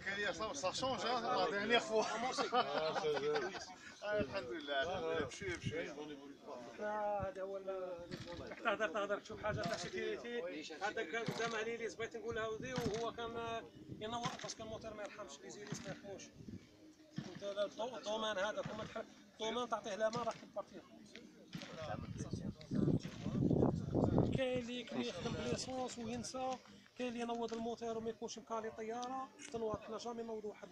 زكريا صافي صا شونج لا ديرنيير فوا الحمد لله بشويه بشويه هذا هو تهدر تهدر تشوف حاجة تاع سيكيوريتي هذاك كان قدام عليه ليز بغيت نقولها ودي وهو كان ينور باسكو الموتور ما يرحمش لي زيليس ما يرحموش. الضمان هذاك وما تح- الضمان تعطيه لامان راح تبارتيه كاين اللي كان يخدم بليسونس وينسى. كاين اللي ينوض الموتور وما يكونش مكالي طياره تنوض حنا جامي نوض واحد